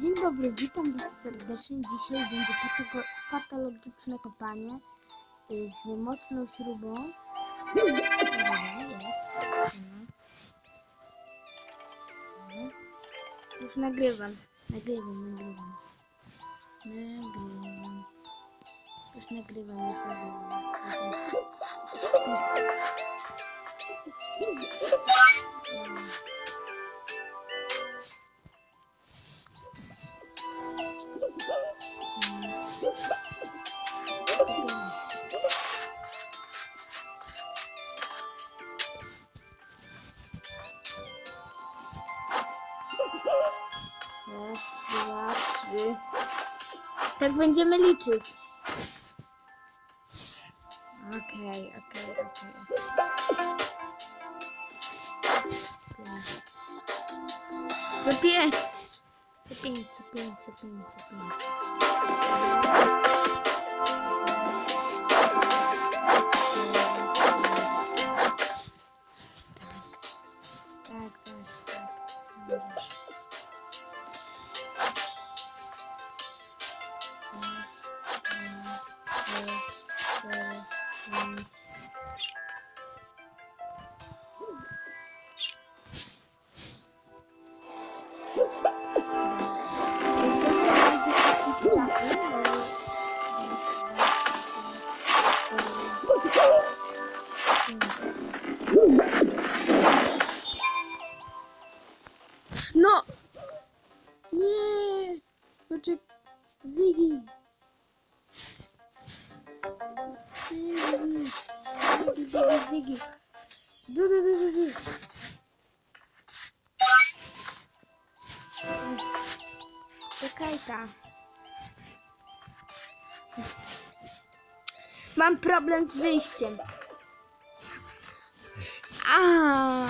Dzień dobry, witam Was serdecznie. Dzisiaj będzie pato- patologiczne kopanie y, z mocną śrubą. Już nagrywam, nagrywam, nagrywam. Nagrywam. Już nagrywam, nagrywam. Mm. Dwa, trzy. Tak będziemy liczyć. Okej, okej, okej. Co pięć. Co pięć, co pięć, co pięć, co pięć. No! Nie! Znaczy, Ziggy! Ziggy! Ziggy, Ziggy! Du, du, du, du, du. Czekaj ta. Mam problem z wyjściem. A.